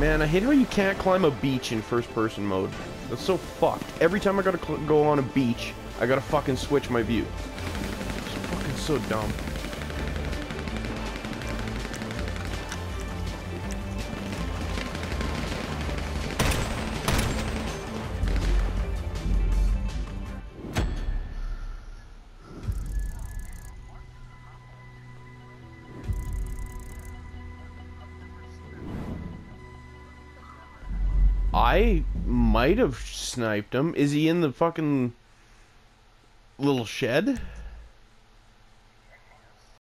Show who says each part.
Speaker 1: Man, I hate how you can't climb a beach in first-person mode. That's so fucked. Every time I gotta go on a beach, I gotta fucking switch my view. It's fucking so dumb. I might have sniped him. Is he in the fucking little shed?